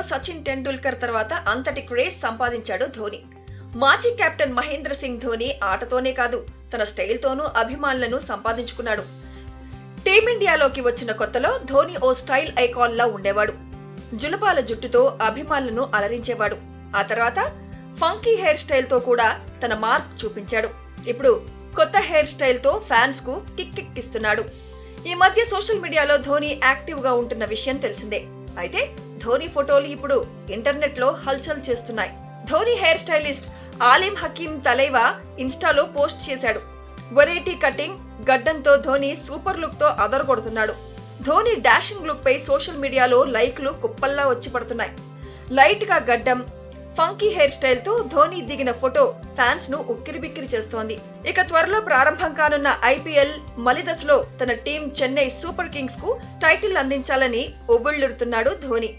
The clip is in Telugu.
సచిన్ టెండూల్కర్ తర్వాత అంతటి క్రేజ్ సంపాదించాడు ధోని. మాజీ కెప్టెన్ మహేంద్ర సింగ్ ధోని ఆటతోనే కాదు తన స్టైల్తోనూ అభిమానులను సంపాదించుకున్నాడు. టీమిండియాలోకి వచ్చిన కొత్తలో ధోని ఓ స్టైల్ ఐకాన్ లా ఉండేవాడు. జులపాల జుట్టుతో అభిమానులను అలరించేవాడు. ఆ తర్వాత ఫంకీ హెయిర్ స్టైల్తో కూడా తన మార్క్ చూపించాడు. ఇప్పుడు కొత్త హెయిర్ స్టైల్తో ఫ్యాన్స్కు కిక్కిక్కిస్తున్నాడు ఇస్తున్నాడు. ఈ మధ్య సోషల్ మీడియాలో ధోని యాక్టివ్గా ఉంటున్న విషయం తెలిసిందే. అయితే ధోని ఫోటోలు ఇప్పుడు ఇంటర్నెట్లో హల్చల్ చేస్తున్నాయి. ధోని హెయిర్ స్టైలిస్ట్ ఆలిం హకీం తలైవా ఇన్స్టాలో పోస్ట్ చేశాడు. వెరైటీ కటింగ్ గడ్డంతో ధోని సూపర్ లుక్తో అదరగొడుతున్నాడు. ధోని డాషింగ్ లుక్ పై సోషల్ మీడియాలో లైక్లు కుప్పల్లా వచ్చి పడుతున్నాయి. లైట్గా గడ్డం ఫంకీ హెయిర్ స్టైల్తో ధోని దిగిన ఫోటో ఫ్యాన్స్ను ఉక్కిరిబిక్కిరి చేస్తోంది. ఇక త్వరలో ప్రారంభం కానున్న ఐపీఎల్ మలిదశలో తన టీం చెన్నై సూపర్ కింగ్స్కు టైటిల్ అందించాలని ఉవ్విళ్ళుడుతున్నాడు ధోని.